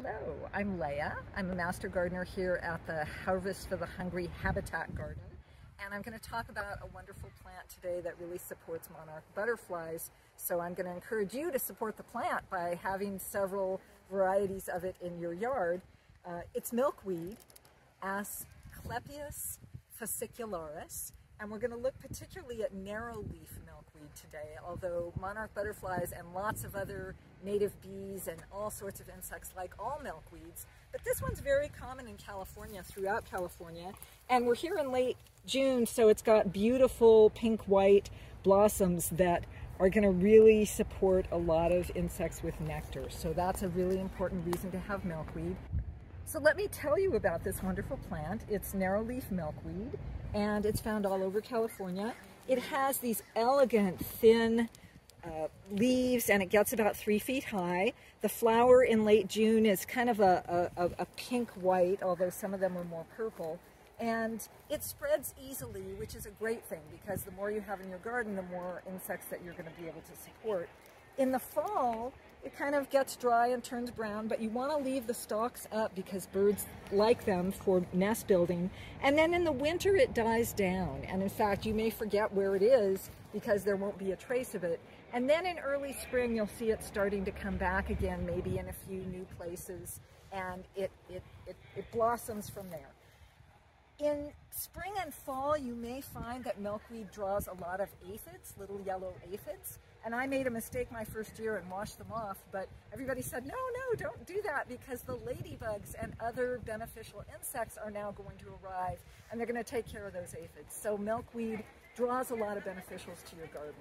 Hello, I'm Leah. I'm a master gardener here at the Harvest for the Hungry Habitat Garden. And I'm going to talk about a wonderful plant today that really supports monarch butterflies. So I'm going to encourage you to support the plant by having several varieties of it in your yard. Uh, it's milkweed, Asclepias fascicularis, and we're going to look particularly at narrow leaf milkweed today, although monarch butterflies and lots of other native bees and all sorts of insects like all milkweeds. But this one's very common in California, throughout California. And we're here in late June, so it's got beautiful pink-white blossoms that are going to really support a lot of insects with nectar. So that's a really important reason to have milkweed. So let me tell you about this wonderful plant. It's narrowleaf milkweed and it's found all over California. It has these elegant, thin uh, leaves and it gets about three feet high. The flower in late June is kind of a, a, a pink-white, although some of them are more purple. And it spreads easily, which is a great thing because the more you have in your garden, the more insects that you're going to be able to support. In the fall, it kind of gets dry and turns brown, but you want to leave the stalks up because birds like them for nest building. And then in the winter, it dies down. And in fact, you may forget where it is because there won't be a trace of it. And then in early spring, you'll see it starting to come back again, maybe in a few new places, and it, it, it, it blossoms from there. In spring and fall, you may find that milkweed draws a lot of aphids, little yellow aphids. And I made a mistake my first year and washed them off, but everybody said, no, no, don't do that because the ladybugs and other beneficial insects are now going to arrive and they're going to take care of those aphids. So milkweed draws a lot of beneficials to your garden.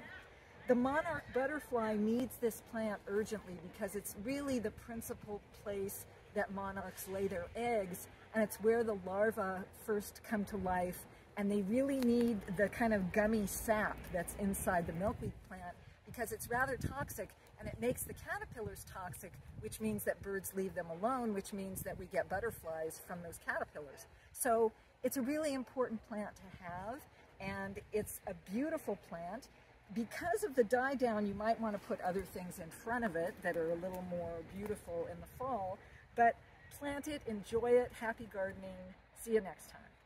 The monarch butterfly needs this plant urgently because it's really the principal place that monarchs lay their eggs and it's where the larvae first come to life and they really need the kind of gummy sap that's inside the milkweed plant because it's rather toxic and it makes the caterpillars toxic, which means that birds leave them alone, which means that we get butterflies from those caterpillars. So it's a really important plant to have and it's a beautiful plant because of the die down, you might want to put other things in front of it that are a little more beautiful in the fall, but plant it, enjoy it, happy gardening. See you next time.